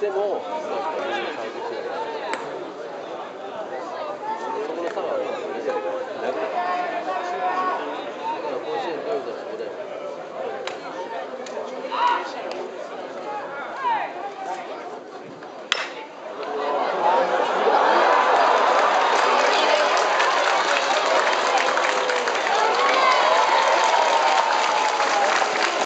でも、なんか、